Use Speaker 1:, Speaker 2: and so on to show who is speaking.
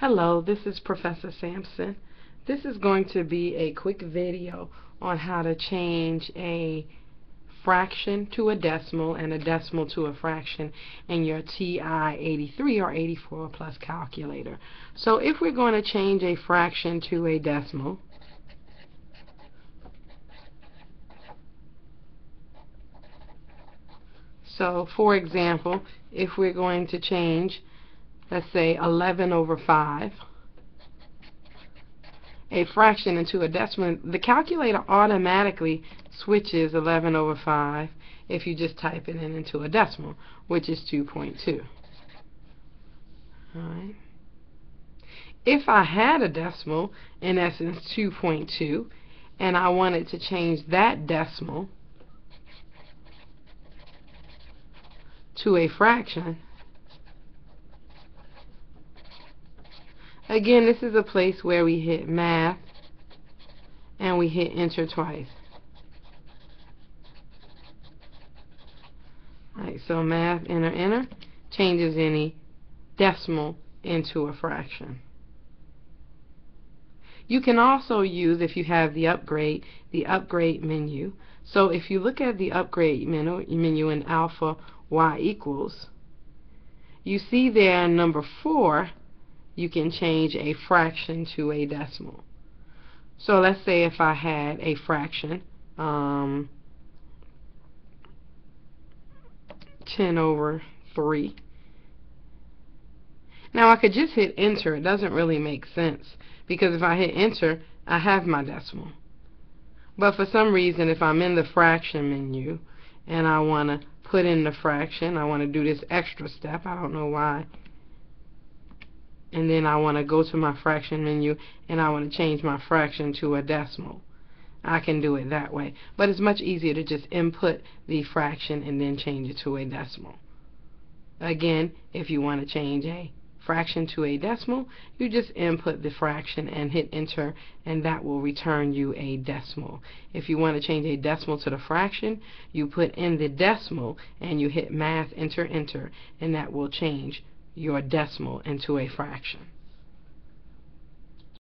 Speaker 1: Hello, this is Professor Sampson. This is going to be a quick video on how to change a fraction to a decimal and a decimal to a fraction in your TI-83 or 84 plus calculator. So if we're going to change a fraction to a decimal, so for example, if we're going to change let's say 11 over 5, a fraction into a decimal, the calculator automatically switches 11 over 5 if you just type it in into a decimal, which is 2.2. Alright. If I had a decimal, in essence 2.2, and I wanted to change that decimal to a fraction, Again, this is a place where we hit math and we hit enter twice. Alright, so math, enter, enter, changes any decimal into a fraction. You can also use, if you have the upgrade, the upgrade menu. So if you look at the upgrade menu, menu in alpha y equals, you see there number 4 you can change a fraction to a decimal. So let's say if I had a fraction, um, 10 over 3. Now I could just hit enter. It doesn't really make sense because if I hit enter, I have my decimal. But for some reason, if I'm in the fraction menu and I want to put in the fraction, I want to do this extra step. I don't know why and then I want to go to my fraction menu and I want to change my fraction to a decimal. I can do it that way. But it's much easier to just input the fraction and then change it to a decimal. Again, if you want to change a fraction to a decimal, you just input the fraction and hit enter and that will return you a decimal. If you want to change a decimal to the fraction, you put in the decimal and you hit math enter enter and that will change your decimal into a fraction.